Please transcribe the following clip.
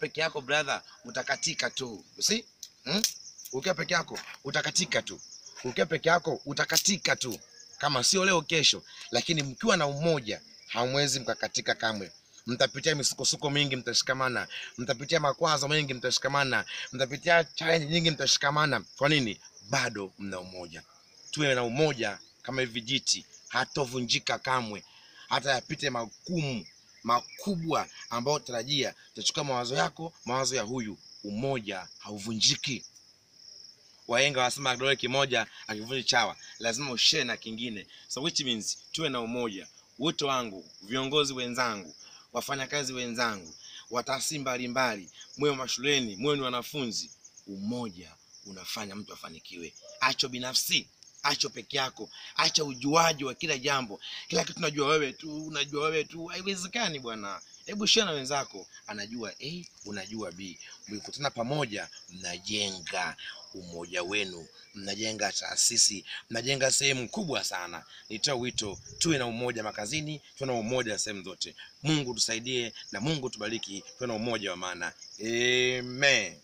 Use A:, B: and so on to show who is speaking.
A: peke yako brother utakatika tu. See? hmm? ukiwa peke yako utakatika tu. Ukiwa peke yako utakatika tu. Kama sio leo kesho. Lakini mkiwa na umoja hamwezi mkakatika kamwe. Mtapitia misukosuko mingi mtashikamana. Mtapitia makwazo mengi mtashikamana. Mtapitia challenge nyingi mtashikamana. Kwa nini? Bado mna umoja. Tuwe na umoja kama vijiti. Hatovunjika kamwe. Hata yapite magumu makubwa ambayo tarajia Tutachukua mawazo yako mawazo ya huyu umoja hauvunjiki. Wahenga wanasema kidole kimoja akivunja chawa lazima ushare na kingine. So which means tuwe na umoja. Wito wangu viongozi wenzangu wafanyakazi wenzangu wataasisi mbalimbali mwe mashuleni mwe ni wanafunzi umoja unafanya mtu afanikiwe. Acho binafsi acho peke yako acha ujuaji wa kila jambo. Kila kitu unajua wewe tu unajua wewe tu. Haiwezekani bwana. Hebu shia na wenzako. Anajua a unajua b. Mlikutana pamoja mnajenga umoja wenu mnajenga taasisi mnajenga sehemu kubwa sana. Nitoa wito tuwe na umoja makazini tuwe na umoja sehemu zote. Mungu tusaidie na mungu tubariki tuwe na umoja wa maana. Amen